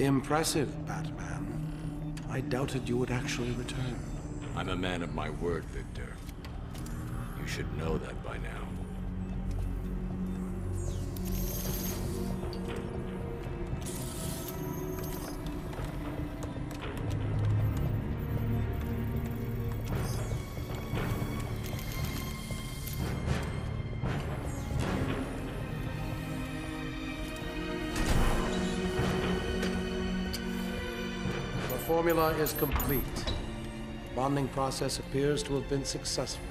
Impressive, Batman. I doubted you would actually return. I'm a man of my word, Victor. You should know that by now. Formula is complete. Bonding process appears to have been successful.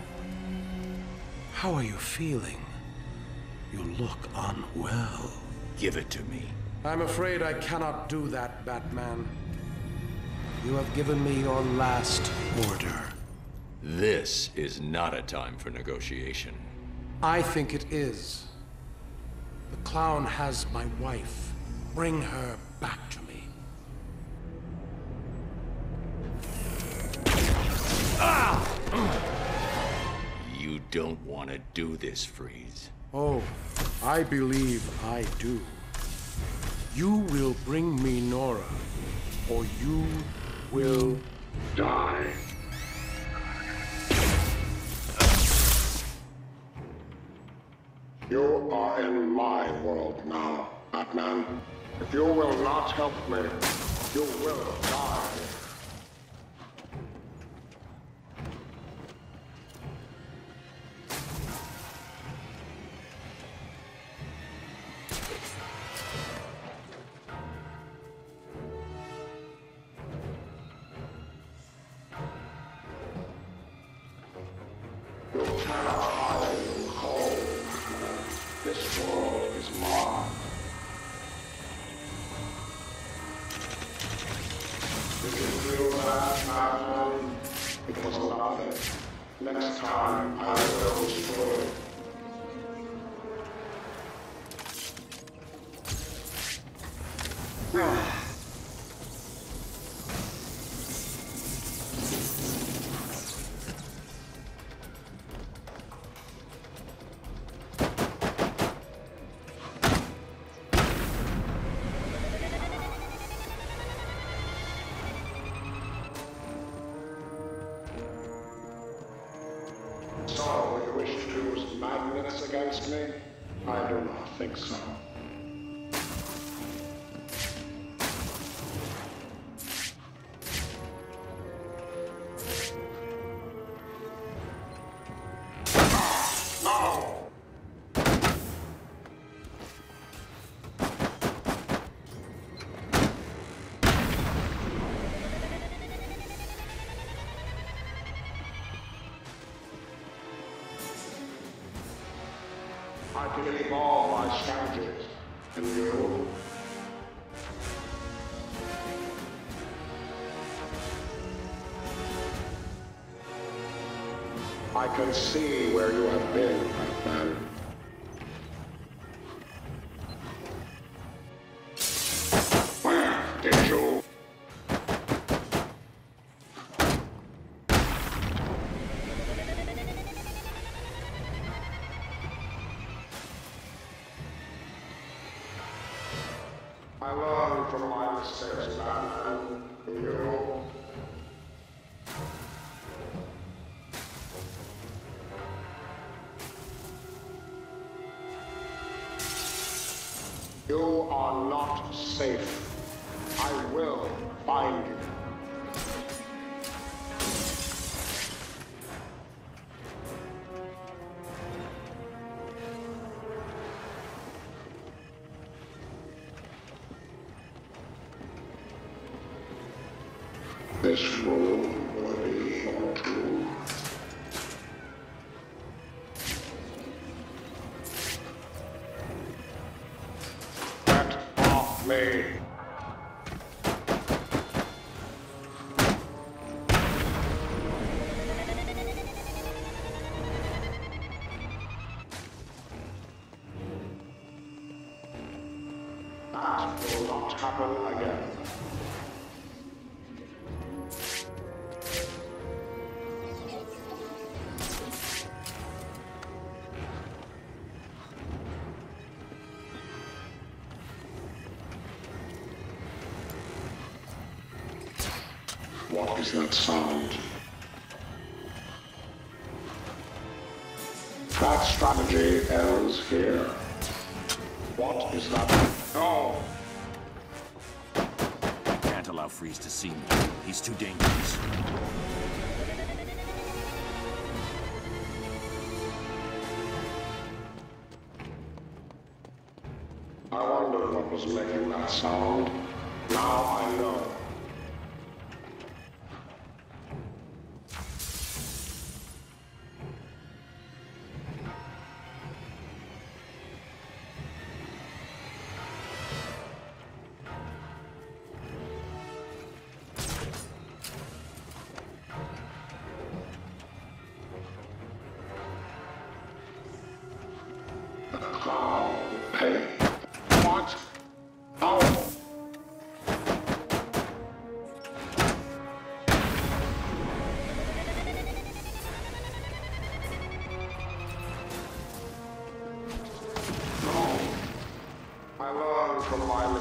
How are you feeling? You look unwell. Give it to me. I'm afraid I cannot do that, Batman. You have given me your last order. This is not a time for negotiation. I think it is. The clown has my wife. Bring her back to me. Don't want to do this, Freeze. Oh, I believe I do. You will bring me Nora, or you will die. You are in my world now, Batman. If you will not help me, you will die. Feel that, It. Next time, I will destroy do I believe all my strategies. And you? I can see where you have been, Batman. Where did you? You are not safe. I will find you. This will be your. Get off me! That will not happen again. What is that sound? That strategy ends here. What is that? No! Can't allow Freeze to see me. He's too dangerous. I wondered what was making that sound.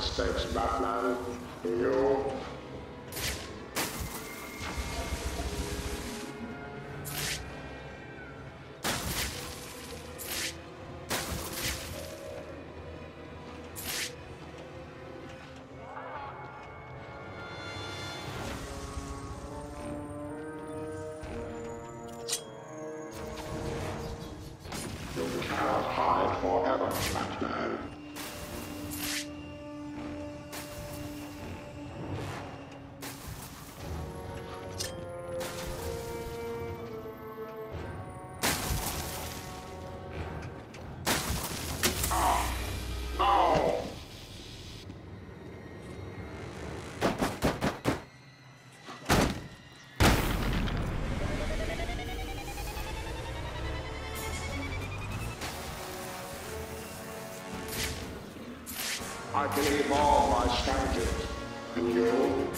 From my mistakes, Batman. You I can evolve my strategies. And you?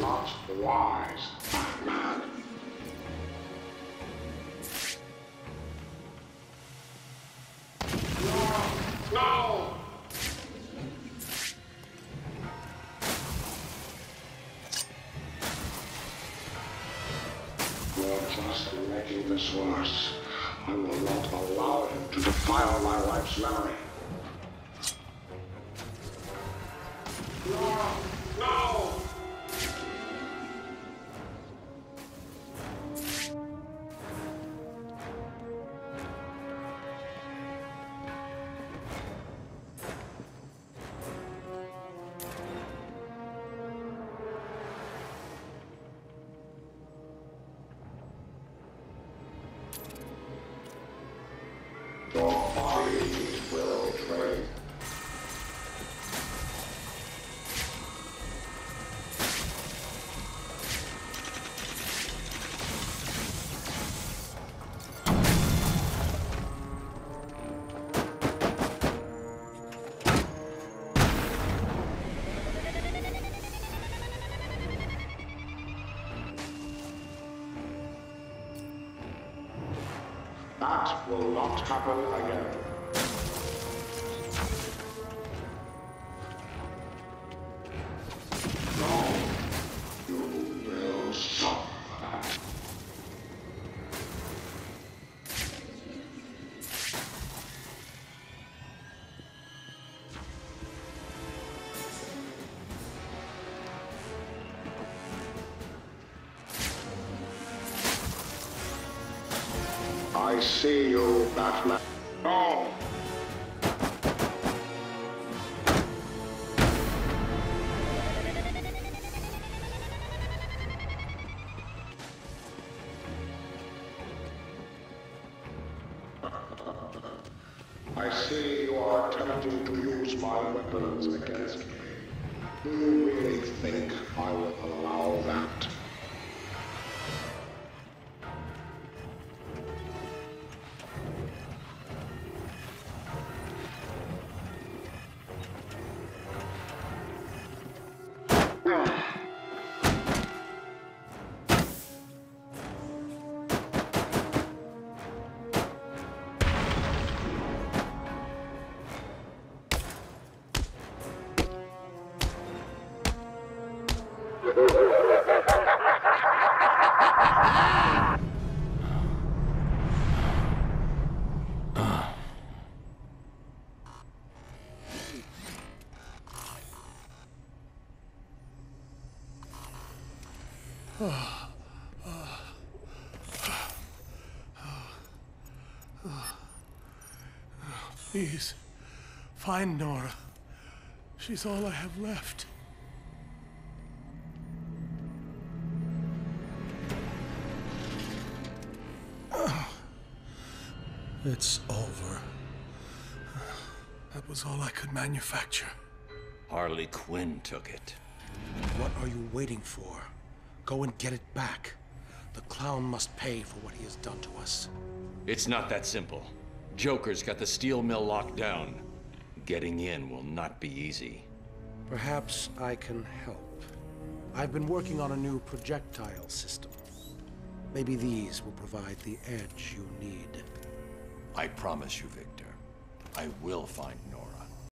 Not wise, Batman. I will not allow him to defile my wife's memory. No! No! Will again. I see you, Batman. No! I see you are attempting to use my weapons against me. Do you really think I will allow that? Please, find Nora. She's all I have left. It's over. That was all I could manufacture. Harley Quinn took it. What are you waiting for? Go and get it back. The clown must pay for what he has done to us. It's not that simple. Joker's got the steel mill locked down. Getting in will not be easy. Perhaps I can help. I've been working on a new projectile system. Maybe these will provide the edge you need. I promise you, Victor. I will find Nora.